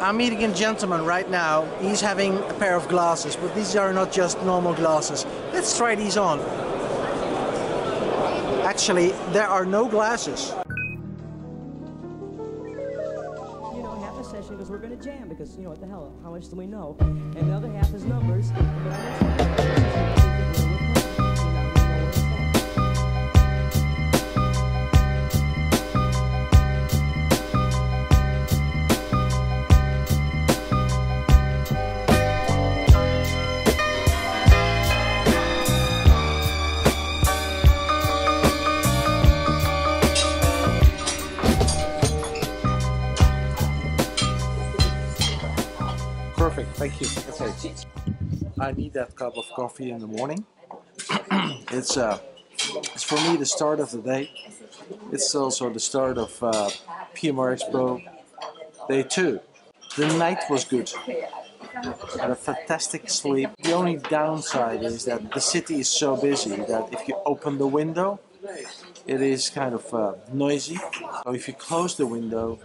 I'm meeting a gentleman right now. He's having a pair of glasses, but these are not just normal glasses. Let's try these on. Actually, there are no glasses. you know, half a session because we're going to jam because, you know, what the hell, how much do we know? And the other half is numbers. Thank you. Okay. I need that cup of coffee in the morning. it's uh, it's for me the start of the day. It's also the start of uh, PMR Expo day two. The night was good. Had a fantastic sleep. The only downside is that the city is so busy that if you open the window, it is kind of uh, noisy. So if you close the window,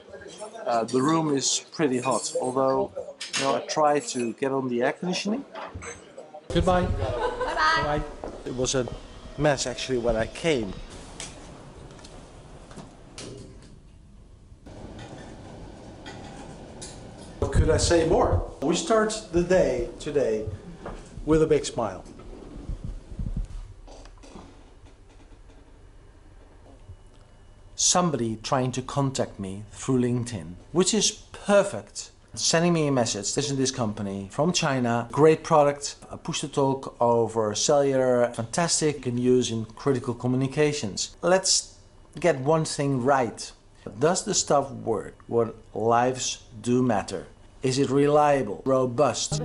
uh, the room is pretty hot. Although, you know, I try to get on the air conditioning. Goodbye. Bye bye. It was a mess actually when I came. What could I say more? We start the day today with a big smile. Somebody trying to contact me through LinkedIn, which is perfect. Sending me a message, this is this company from China, great product, a push to talk over cellular, fantastic, can use in critical communications. Let's get one thing right. Does the stuff work? What lives do matter? Is it reliable, robust?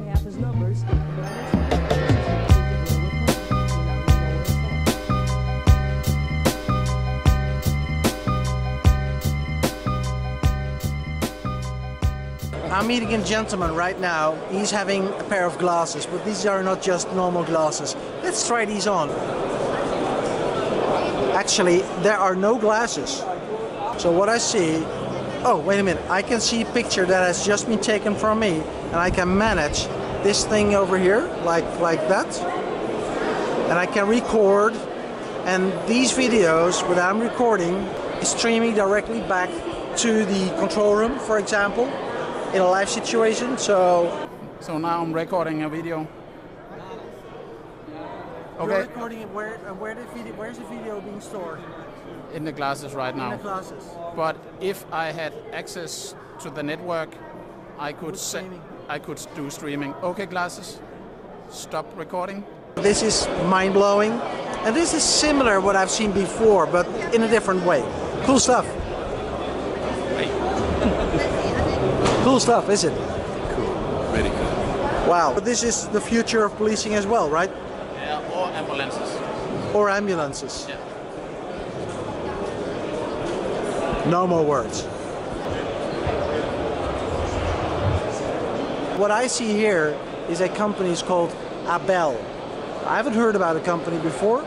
I'm meeting a gentleman right now. He's having a pair of glasses, but these are not just normal glasses. Let's try these on. Actually, there are no glasses. So what I see, oh wait a minute, I can see a picture that has just been taken from me, and I can manage this thing over here, like like that, and I can record. And these videos, that I'm recording, is streaming directly back to the control room, for example, in a live situation. So So now I'm recording a video. You're Okay, recording it where? Uh, where the video? Where's the video being stored? in the glasses right now. In the glasses. But if I had access to the network, I could se- I could do streaming. Okay, glasses. Stop recording. This is mind blowing, and this is similar what I've seen before, but in a different way. Cool stuff. Cool stuff, is it? Cool, Very good. Wow. But this is the future of policing as well, right? Yeah, or ambulances. Or ambulances. Yeah. No more words. What I see here is a company is called Abell. I haven't heard about a company before.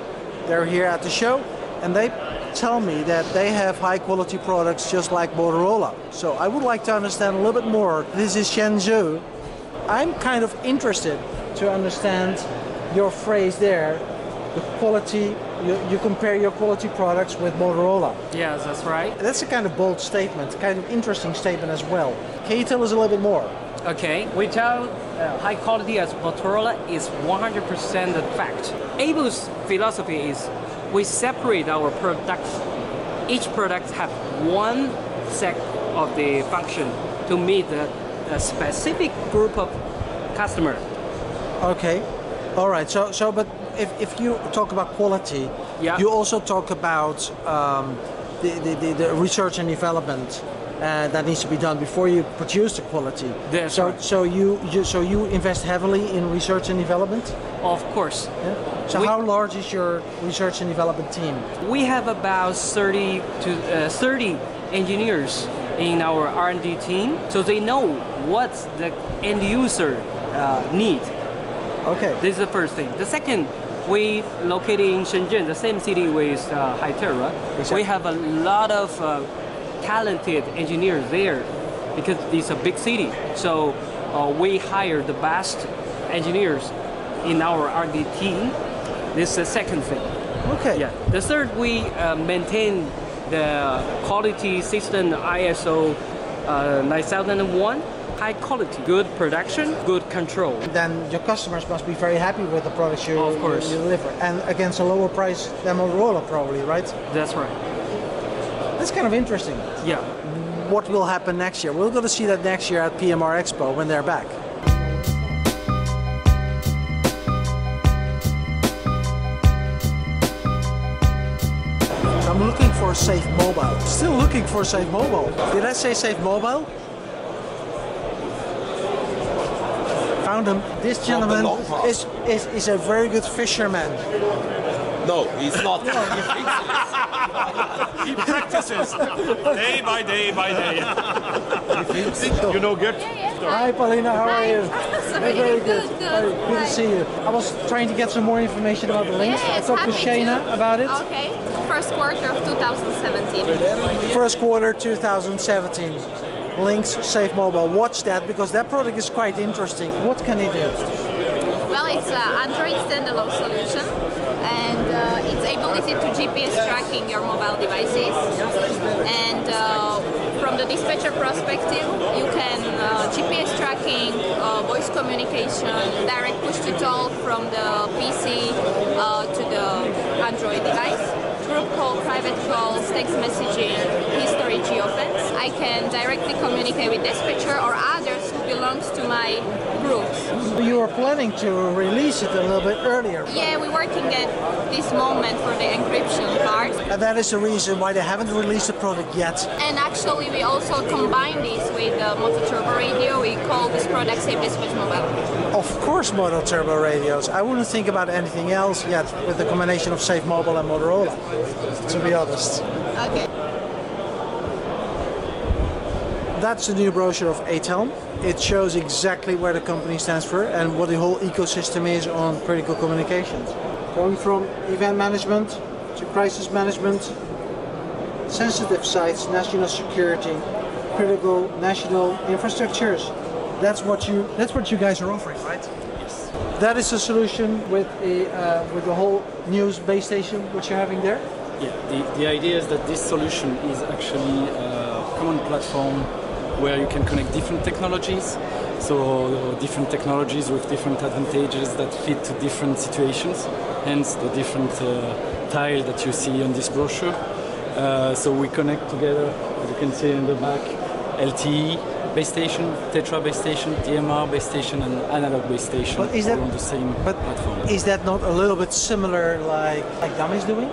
They're here at the show and they tell me that they have high quality products just like Motorola. So I would like to understand a little bit more. This is Shenzhou. I'm kind of interested to understand your phrase there, the quality, you, you compare your quality products with Motorola. Yes, that's right. That's a kind of bold statement, kind of interesting statement as well. Can you tell us a little bit more? Okay, we tell uh, high quality as Motorola is 100% the fact. Abell's philosophy is we separate our products. Each product have one set of the function to meet the, specific group of customer. Okay. All right. So, so, but if, if you talk about quality, Yeah. you also talk about um, the, the, the, the research and development uh, that needs to be done before you produce the quality. That's so, right. so you, you, so you invest heavily in research and development. Of course, Yeah. So, We- how large is your research and development team? we have about 30 to uh, 30 engineers in our R&D team, so they know what the end user uh, need. Okay. This is the first thing. The second, we located in Shenzhen, the same city with uh, Hytera. Exactly. We have a lot of uh, talented engineers there. because it's a big city. So uh, we hire the best engineers in our R&D team. This is the second thing. Okay. Yeah. The third, we uh, maintain the quality system ISO uh, 9001. High quality, good production, good control. Then your customers must be very happy with the products you, Of course. you deliver, and against a lower price than Motorola, probably, right? That's right. That's kind of interesting. Yeah. What will happen next year? We're going to see that next year at PMR Expo when they're back. I'm looking for Safemobile. Still looking for Safemobile. Did I say Safemobile? Found him. This gentleman is, is, is a very good fisherman. No, he's not. He practices day by day by day. you know Gert? Hi Paulina, how are you? Sorry, Very good, good. good. Very good to see you. I was trying to get some more information about the Linx. Yes, I talked to happy Shayna to. about it. Okay, first quarter of 2017. First quarter 2017. Linx Safe Mobile. Watch that because that product is quite interesting. What can it do? Well, it's an Android standalone solution and uh, its ability to GPS tracking your mobile devices. And uh, from the dispatcher perspective, you can uh, GPS tracking, uh, voice communication, direct push to talk from the PC uh, to the Android device. Group call, private calls, text messaging, history, geofence. I can directly communicate with dispatcher or others who belongs to my You were planning to release it a little bit earlier. Yeah, we're working at this moment for the encryption part. And that is the reason why they haven't released the product yet. And actually, we also combine this with the MOTOTRBO Radio. We call this product Safe Dispatch Mobile. Of course, MOTOTRBO radios. I wouldn't think about anything else yet with the combination of Safemobile and Motorola, to be honest. Okay. That's the new brochure of Etelm. It shows exactly where the company stands for and what the whole ecosystem is on critical communications. Going from event management to crisis management, sensitive sites, national security, critical national infrastructures. That's what you that's what you guys are offering, right? Yes. That is a solution with a uh, with the whole news base station which you're having there. Yeah, the, the idea is that this solution is actually a common platform where you can connect different technologies. So different technologies with different advantages that fit to different situations, hence the different uh, tile that you see on this brochure. Uh, so we connect together, as you can see in the back, LTE base station, Tetra base station, DMR base station, and analog base station But is that- on the same But platform. is that not a little bit similar like like DAMM is doing?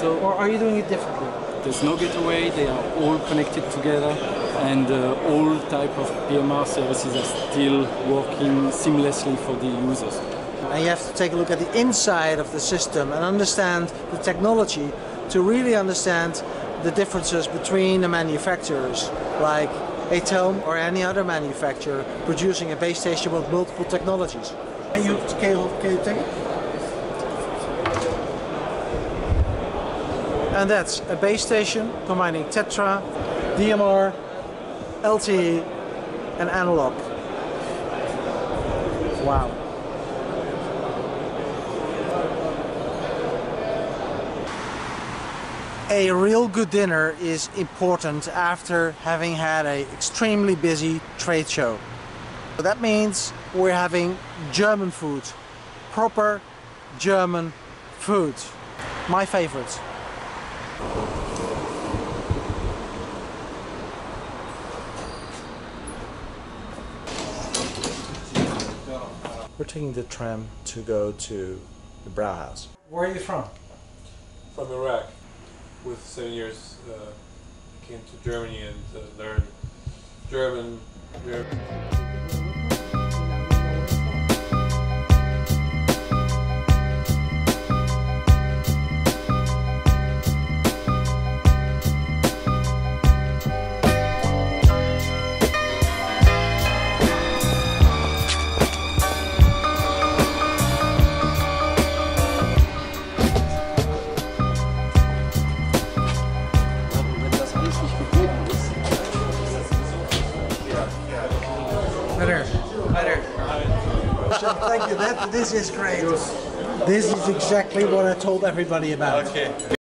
So Or are you doing it differently? There's no gateway, they are all connected together and uh, all type of PMR services are still working seamlessly for the users. And you have to take a look at the inside of the system and understand the technology to really understand the differences between the manufacturers, like Etelm or any other manufacturer producing a base station with multiple technologies. Can you, can you, can you take it? And that's a base station combining Tetra, DMR, LTE, and analog. Wow. a real good dinner is important after having had a extremely busy trade show. So that means we're having German food, proper German food. My favorite. We're taking the tram to go to the Brauhaus. Where are you from? from Iraq. With seven years, uh, came to Germany and uh, learned German. German. Thank you. That, this is great. This is exactly what I told everybody about. Okay.